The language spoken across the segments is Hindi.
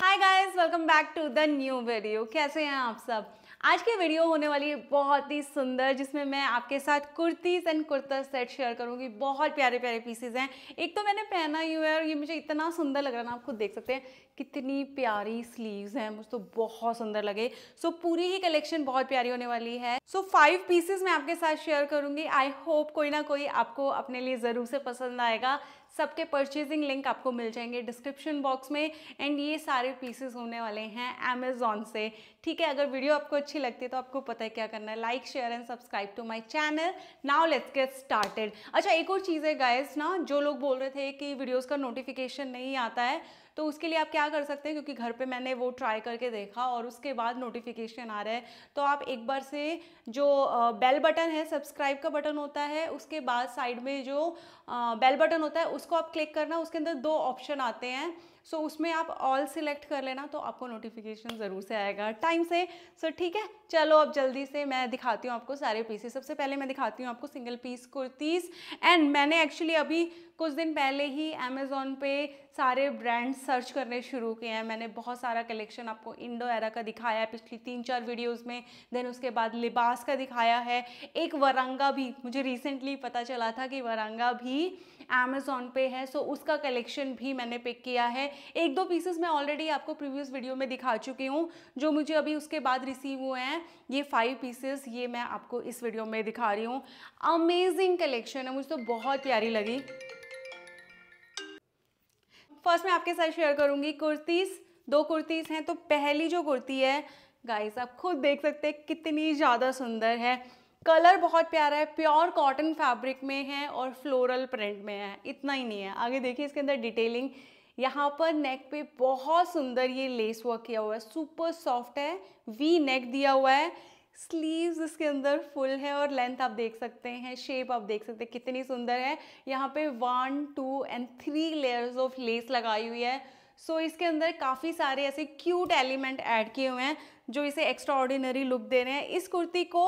Hi guys welcome back to the new video कैसे हैं आप सब? आज की वीडियो होने वाली है बहुत ही सुंदर जिसमें मैं आपके साथ kurtis and kurta set share करूँगी। बहुत प्यारे प्यारे पीसेज हैं। एक तो मैंने पहना ही हुआ है और ये मुझे इतना सुंदर लग रहा है ना आप खुद देख सकते हैं। कितनी प्यारी स्लीव्स हैं मुझे तो बहुत सुंदर लगे। सो so, पूरी ही कलेक्शन बहुत प्यारी होने वाली है। सो फाइव पीसेस मैं आपके साथ शेयर करूँगी। आई होप कोई ना कोई आपको अपने लिए ज़रूर से पसंद आएगा। सबके परचेजिंग लिंक आपको मिल जाएँगे डिस्क्रिप्शन बॉक्स में एंड ये सारे पीसेस होने वाले हैं अमेजोन से। ठीक है, अगर वीडियो आपको अच्छी लगती है तो आपको पता है क्या करना है। Like share and subscribe to my channel now let's get started अच्छा एक और चीज़ है गाइस ना, जो लोग बोल रहे थे कि वीडियोज़ का नोटिफिकेशन नहीं आता है तो उसके लिए आप क्या कर सकते हैं? क्योंकि घर पे मैंने वो ट्राई करके देखा और उसके बाद नोटिफिकेशन आ रहा है। तो आप एक बार से जो बेल बटन है सब्सक्राइब का बटन होता है, उसके बाद साइड में जो बेल बटन होता है उसको आप क्लिक करना उसके अंदर दो ऑप्शन आते हैं। सो so, उसमें आप ऑल सिलेक्ट कर लेना तो आपको नोटिफिकेशन ज़रूर से आएगा। टाइम से सो so, ठीक है चलो अब जल्दी से मैं दिखाती हूँ आपको सारे पीसेस सबसे पहले मैं दिखाती हूँ आपको सिंगल पीस कुर्तीज़ एंड मैंने एक्चुअली अभी कुछ दिन पहले ही अमेज़ोन पे सारे ब्रांड्स सर्च करने शुरू किए हैं। मैंने बहुत सारा कलेक्शन आपको इंडो एरा का दिखाया है पिछली तीन चार वीडियोस में। देन उसके बाद लिबास का दिखाया है। एक वरंगा भी मुझे रिसेंटली पता चला था कि वरंगा भी अमेज़ोन पे है सो उसका कलेक्शन भी मैंने पिक किया है। एक दो पीसेस मैं ऑलरेडी आपको प्रीवियस वीडियो में दिखा चुकी हूँ, जो मुझे अभी उसके बाद रिसीव हुए हैं। ये फाइव पीसेस ये मैं आपको इस वीडियो में दिखा रही हूँ। अमेजिंग कलेक्शन है, मुझे तो बहुत प्यारी लगी। फ़र्स्ट मैं आपके साथ शेयर करूँगी कुर्तीज़ दो कुर्तीज़ हैं तो पहली जो कुर्ती है गाइस आप खुद देख सकते हैं कितनी ज़्यादा सुंदर है। कलर बहुत प्यारा है, प्योर कॉटन फैब्रिक में है और फ्लोरल प्रिंट में है, इतना ही नहीं है। आगे देखिए इसके अंदर डिटेलिंग यहाँ पर नेक पे बहुत सुंदर ये लेस वर्क किया हुआ है सुपर सॉफ्ट है वी नेक दिया हुआ है स्लीव्स इसके अंदर फुल है और लेंथ आप देख सकते हैं शेप आप देख सकते हैं, कितनी सुंदर है। यहाँ पे one two and three layers of lace लगाई हुई है। सो so, इसके अंदर काफ़ी सारे ऐसे क्यूट एलिमेंट ऐड किए हुए हैं जो इसे एक्स्ट्रा ऑर्डिनरी लुक दे रहे हैं। इस कुर्ती को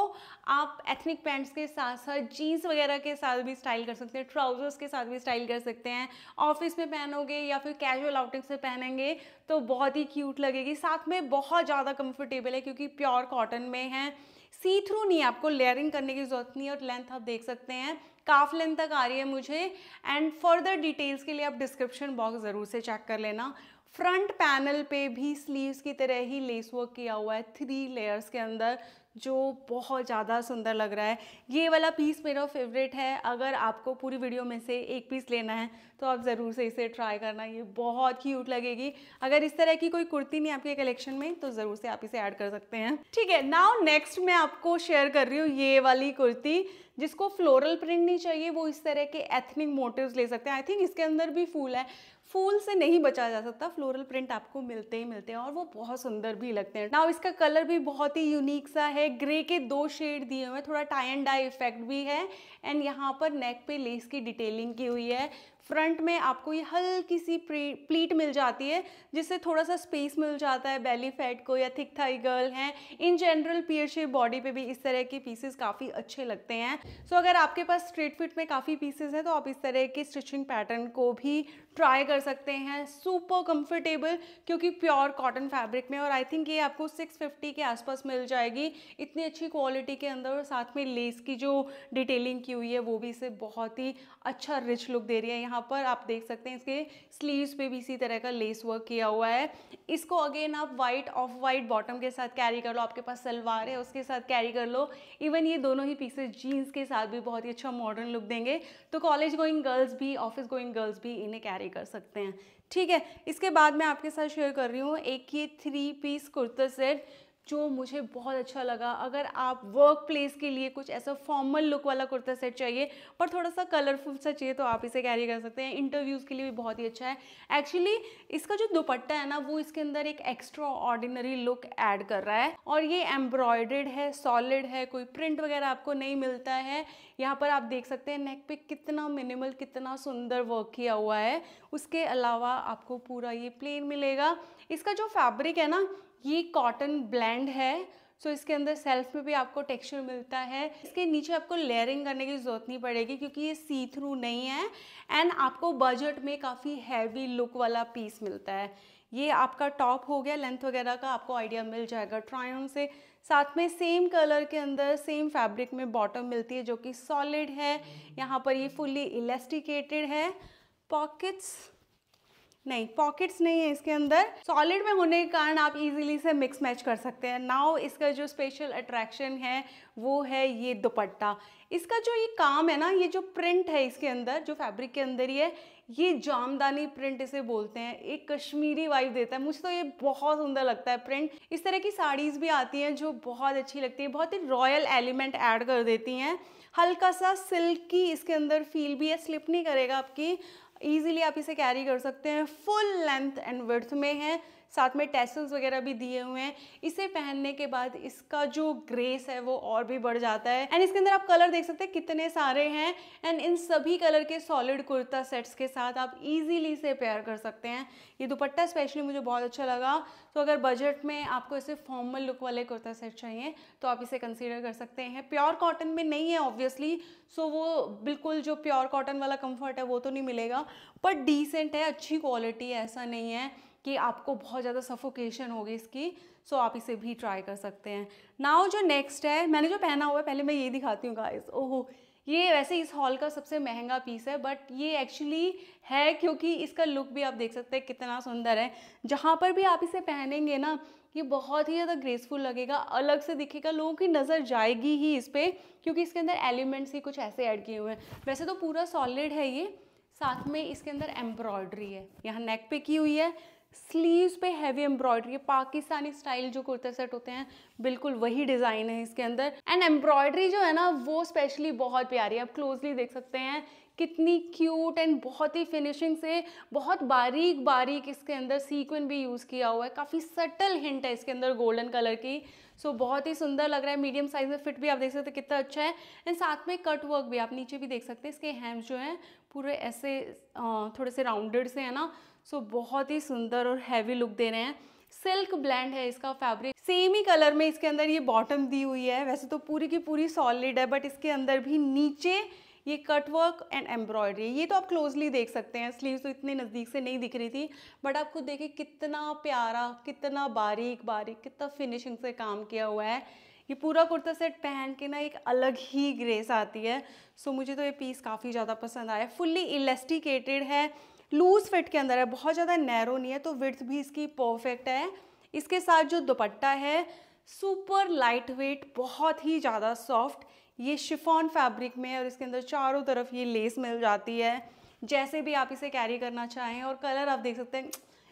आप एथनिक पैंट्स के साथ साथ जीन्स वगैरह के साथ भी स्टाइल कर सकते हैं ट्राउजर्स के साथ भी स्टाइल कर सकते हैं। ऑफ़िस में पहनोगे या फिर कैजुअल आउटिंग से पहनेंगे तो बहुत ही क्यूट लगेगी। साथ में बहुत ज़्यादा कंफर्टेबल है क्योंकि प्योर कॉटन में है। सी थ्रू नहीं आपको लेयरिंग करने की ज़रूरत नहीं है और लेंथ आप देख सकते हैं। काफ लेंथ तक आ रही है मुझे। एंड फर्दर डिटेल्स के लिए आप डिस्क्रिप्शन बॉक्स ज़रूर से चेक कर लेना। फ्रंट पैनल पे भी स्लीव्स की तरह ही लेस वर्क किया हुआ है थ्री लेयर्स के अंदर, जो बहुत ज़्यादा सुंदर लग रहा है। ये वाला पीस मेरा फेवरेट है। अगर आपको पूरी वीडियो में से एक पीस लेना है तो आप ज़रूर से इसे ट्राई करना। ये बहुत क्यूट लगेगी। अगर इस तरह की कोई कुर्ती नहीं आपके कलेक्शन में तो ज़रूर से आप इसे ऐड कर सकते हैं। ठीक है नाउ नेक्स्ट मैं आपको शेयर कर रही हूँ ये वाली कुर्ती। जिसको फ्लोरल प्रिंट नहीं चाहिए, वो इस तरह के एथनिक मोटिव्स ले सकते हैं। आई थिंक इसके अंदर भी फूल है। फूल से नहीं बचा जा सकता। फ्लोरल प्रिंट आपको मिलते ही मिलते हैं और वो बहुत सुंदर भी लगते हैं। ना इसका कलर भी बहुत ही यूनिक सा है। ग्रे के दो शेड दिए हुए हैं। थोड़ा टाई एंड डाई इफ़ेक्ट भी है। एंड यहाँ पर नेक पे लेस की डिटेलिंग की हुई है। फ्रंट में आपको ये हल्की सी प्लीट मिल जाती है जिससे थोड़ा सा स्पेस मिल जाता है बेली फैट को या थिक थाई गर्ल हैं। In general pear shape body पे भी इस तरह के पीसेस काफ़ी अच्छे लगते हैं। सो so, अगर आपके पास स्ट्रेट फिट में काफ़ी पीसेस हैं तो आप इस तरह के स्टिचिंग पैटर्न को भी ट्राई कर सकते हैं। सुपर कंफर्टेबल क्योंकि प्योर कॉटन फैब्रिक में, और आई थिंक ये आपको 650 के आसपास मिल जाएगी। इतनी अच्छी क्वालिटी के अंदर, और साथ में लेस की जो डिटेलिंग की हुई है, वो भी इसे बहुत ही अच्छा रिच लुक दे रही है। यहाँ पर आप देख सकते हैं, इसके स्लीव्स पे भी इसी तरह का लेस वर्क किया हुआ है। इसको अगेन आप वाइट ऑफ़ वाइट बॉटम के साथ कैरी कर लो। आपके पास सलवार है, उसके साथ कैरी कर लो। इवन ये दोनों ही पीसेस जीन्स के साथ भी बहुत ही अच्छा मॉडर्न लुक देंगे। तो कॉलेज गोइंग गर्ल्स भी ऑफ़िस गोइंग गर्ल्स भी इन्हें कैरी कर सकते हैं। ठीक है, इसके बाद मैं आपके साथ शेयर कर रही हूँ एक ये थ्री पीस कुर्ता सेट जो मुझे बहुत अच्छा लगा। अगर आप वर्क प्लेस के लिए कुछ ऐसा फॉर्मल लुक वाला कुर्ता सेट चाहिए, पर थोड़ा सा कलरफुल सा चाहिए तो आप इसे कैरी कर सकते हैं। इंटरव्यूज़ के लिए भी बहुत ही अच्छा है। एक्चुअली इसका जो दुपट्टा है ना, वो इसके अंदर एक एक्स्ट्रा ऑर्डिनरी लुक ऐड कर रहा है। और ये एम्ब्रॉयडेड है सॉलिड है, कोई प्रिंट वगैरह आपको नहीं मिलता है। यहाँ पर आप देख सकते हैं नेक पे कितना मिनिमल कितना सुंदर वर्क किया हुआ है। उसके अलावा आपको पूरा ये प्लेन मिलेगा। इसका जो फैब्रिक है ना ये कॉटन ब्लेंड है। सो so, इसके अंदर सेल्फ में भी आपको टेक्सचर मिलता है। इसके नीचे आपको लेयरिंग करने की ज़रूरत नहीं पड़ेगी क्योंकि ये सी थ्रू नहीं है। एंड आपको बजट में काफ़ी हैवी लुक वाला पीस मिलता है। ये आपका टॉप हो गया लेंथ वगैरह का आपको आइडिया मिल जाएगा। ट्रायन से साथ में सेम कलर के अंदर सेम फैब्रिक में बॉटम मिलती है जो कि सॉलिड है। यहाँ पर ये फुल्ली इलेस्टिकेटेड है। पॉकेट्स नहीं पॉकेट्स नहीं है इसके अंदर। सॉलिड में होने के कारण आप इजीली से मिक्स मैच कर सकते हैं। नाउ इसका जो स्पेशल अट्रैक्शन है, वो है ये दुपट्टा। इसका जो ये काम है ना, ये जो प्रिंट है इसके अंदर, जो फैब्रिक के अंदर ही है ये जामदानी प्रिंट इसे बोलते हैं। एक कश्मीरी वाइब देता है। मुझे तो ये बहुत सुंदर लगता है प्रिंट इस तरह की साड़ीज़ भी आती हैं जो बहुत अच्छी लगती है, बहुत ही रॉयल एलिमेंट ऐड कर देती हैं। हल्का सा सिल्की इसके अंदर फील भी है स्लिप नहीं करेगा आपकी। ईजिली आप इसे कैरी कर सकते हैं। फुल लेंथ एंड वर्थ में है। साथ में टेसल्स वगैरह भी दिए हुए हैं। इसे पहनने के बाद इसका जो ग्रेस है वो और भी बढ़ जाता है। एंड इसके अंदर आप कलर देख सकते हैं, कितने सारे हैं। एंड इन सभी कलर के सॉलिड कुर्ता सेट्स के साथ आप इजीली इसे पेयर कर सकते हैं। ये दुपट्टा स्पेशली मुझे बहुत अच्छा लगा। तो अगर बजट में आपको इसे फॉर्मल लुक वाले कुर्ता सेट चाहिए तो आप इसे कंसिडर कर सकते हैं। प्योर कॉटन में नहीं है ऑब्वियसली सो वो बिल्कुल जो प्योर कॉटन वाला कंफर्ट है, वो तो नहीं मिलेगा। पर डिसेंट है, अच्छी क्वालिटी है, ऐसा नहीं है। कि आपको बहुत ज़्यादा सफोकेशन होगी इसकी सो आप इसे भी ट्राई कर सकते हैं। नाउ जो नेक्स्ट है, मैंने जो पहना हुआ है, पहले मैं ये दिखाती हूँ गाइस ओहो, ये वैसे इस हॉल का सबसे महँगा पीस है बट ये एक्चुअली है क्योंकि इसका लुक भी आप देख सकते हैं कितना सुंदर है। जहाँ पर भी आप इसे पहनेंगे ना, ये बहुत ही ज़्यादा ग्रेसफुल लगेगा, अलग से दिखेगा, लोगों की नज़र जाएगी ही इस पर क्योंकि इसके अंदर एलिमेंट्स ही कुछ ऐसे ऐड किए हुए हैं। वैसे तो पूरा सॉलिड है ये, साथ में इसके अंदर एम्ब्रॉयडरी है, यहाँ नेक पे की हुई है स्लीव्स पे हैवी एम्ब्रॉयडरी है। पाकिस्तानी स्टाइल जो कुर्ता सेट होते हैं, बिल्कुल वही डिज़ाइन है इसके अंदर। एंड एम्ब्रॉयडरी जो है ना, वो स्पेशली बहुत प्यारी है। आप क्लोजली देख सकते हैं कितनी क्यूट एंड बहुत ही फिनिशिंग से बहुत बारीक बारीक इसके अंदर सीक्वेंस भी यूज़ किया हुआ है। काफ़ी सटल हिंट है इसके अंदर गोल्डन कलर की। सो so, बहुत ही सुंदर लग रहा है। मीडियम साइज़ में फिट भी आप देख सकते हैं कितना अच्छा है। एंड साथ में कट वर्क भी आप नीचे भी देख सकते हैं। इसके हैम्स जो हैं पूरे ऐसे थोड़े से राउंडेड से है ना। सो so, बहुत ही सुंदर और हैवी लुक दे रहे हैं। सिल्क ब्लैंड है इसका फैब्रिक सेम ही कलर में इसके अंदर ये बॉटम दी हुई है। वैसे तो पूरी की पूरी सॉलिड है बट इसके अंदर भी नीचे ये कटवर्क एंड एम्ब्रॉयडरी ये तो आप क्लोजली देख सकते हैं स्लीव्स तो इतने नज़दीक से नहीं दिख रही थी बट आप खुद देखिए कितना प्यारा, कितना बारीक बारीक, कितना फिनिशिंग से काम किया हुआ है। ये पूरा कुर्ता सेट पहन के ना एक अलग ही ग्रेस आती है। सो मुझे तो ये पीस काफ़ी ज़्यादा पसंद आया। फुल्ली इलेस्टिकेटेड है लूज फिट के अंदर है, बहुत ज़्यादा नैरो नहीं है तो विर्थ भी इसकी परफेक्ट है। इसके साथ जो दुपट्टा है सुपर लाइट वेट बहुत ही ज़्यादा सॉफ्ट ये शिफॉन फैब्रिक में और इसके अंदर चारों तरफ़ ये लेस मिल जाती है। जैसे भी आप इसे कैरी करना चाहें और कलर आप देख सकते हैं,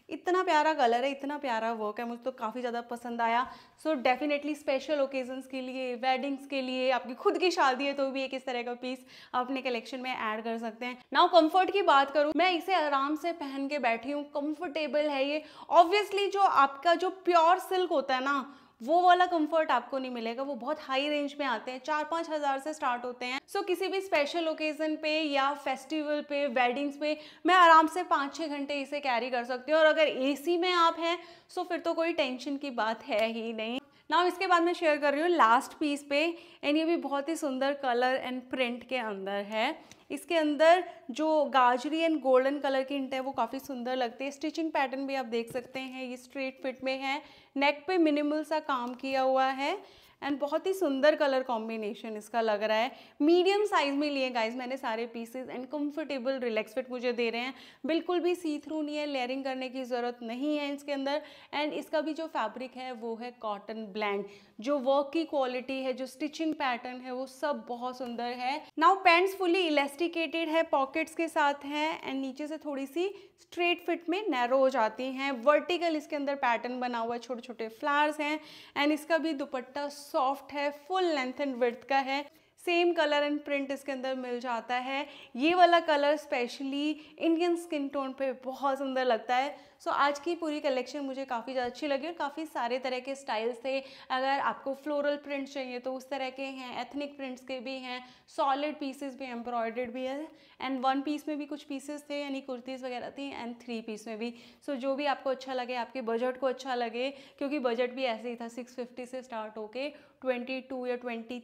इतना प्यारा कलर है, इतना प्यारा वर्क है, मुझे तो काफ़ी ज़्यादा पसंद आया। सो डेफिनेटली स्पेशल ओकेजन्स के लिए वेडिंग्स के लिए, आपकी खुद की शादी है तो भी एक इस तरह का पीस अपने कलेक्शन में ऐड कर सकते हैं। नाउ कंफर्ट की बात करूँ, मैं इसे आराम से पहन के बैठी हूँ कंफर्टेबल है ये। ऑब्वियसली जो आपका जो प्योर सिल्क होता है ना वो वाला कंफर्ट आपको नहीं मिलेगा। वो बहुत हाई रेंज में आते हैं चार पाँच हज़ार से स्टार्ट होते हैं। सो so, किसी भी स्पेशल ओकेजन पे या फेस्टिवल पे वेडिंग्स पे मैं आराम से पाँच छः घंटे इसे कैरी कर सकती हूँ। और अगर एसी में आप हैं सो फिर तो कोई टेंशन की बात है ही नहीं। ना इसके बाद मैं शेयर कर रही हूँ लास्ट पीस पे। एंड ये भी बहुत ही सुंदर कलर एंड प्रिंट के अंदर है। इसके अंदर जो गाजरी एंड गोल्डन कलर की इंट है, वो काफ़ी सुंदर लगते हैं। स्टिचिंग पैटर्न भी आप देख सकते हैं, ये स्ट्रेट फिट में है। नेक पे मिनिमल सा काम किया हुआ है। एंड बहुत ही सुंदर कलर कॉम्बिनेशन इसका लग रहा है। मीडियम साइज़ में लिए गाइज़ मैंने सारे pieces and comfortable relax fit मुझे दे रहे हैं। बिल्कुल भी सी थ्रू नहीं है लेयरिंग करने की ज़रूरत नहीं है इसके अंदर। एंड इसका भी जो फैब्रिक है, वो है कॉटन ब्लैंड जो वर्क की क्वालिटी है, जो स्टिचिंग पैटर्न है, वो सब बहुत सुंदर है। नाउ पैंट्स फुली इलेस्टिकेटेड है पॉकेट्स के साथ हैं। एंड नीचे से थोड़ी सी स्ट्रेट फिट में नैरो हो जाती हैं। वर्टिकल इसके अंदर पैटर्न बना हुआ है छोटे छोटे फ्लावर्स हैं। एंड इसका भी दुपट्टा सॉफ्ट है फुल लेंथ एंड विर्थ का है। सेम कलर एंड प्रिंट इसके अंदर मिल जाता है। ये वाला colour specially Indian skin tone पे बहुत सुंदर लगता है। सो so, आज की पूरी कलेक्शन मुझे काफ़ी ज़्यादा अच्छी लगी और काफ़ी सारे तरह के स्टाइल्स थे। अगर आपको फ्लोरल प्रिंट्स चाहिए तो उस तरह के हैं एथनिक प्रिंट्स के भी हैं सॉलिड पीसेस भी एम्ब्रॉयडर्ड भी है एंड वन पीस में भी कुछ पीसेस थे यानी कुर्तीज़ वगैरह थी एंड थ्री पीस में भी। सो so, जो भी आपको अच्छा लगे आपके बजट को अच्छा लगे क्योंकि बजट भी ऐसे ही था सिक्स से स्टार्ट होके ट्वेंटी या ट्वेंटी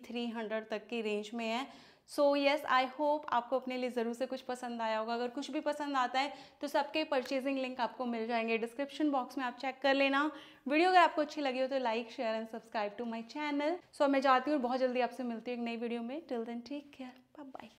तक की रेंज में है। सो येस आई होप आपको अपने लिए ज़रूर से कुछ पसंद आया होगा। अगर कुछ भी पसंद आता है तो सबके परचेजिंग लिंक आपको मिल जाएँगे। डिस्क्रिप्शन बॉक्स में आप चेक कर लेना। वीडियो अगर आपको अच्छी लगी हो तो like share and subscribe to my channel so मैं जाती हूँ बहुत जल्दी आपसे मिलती हूँ एक नई वीडियो में। Till then take care bye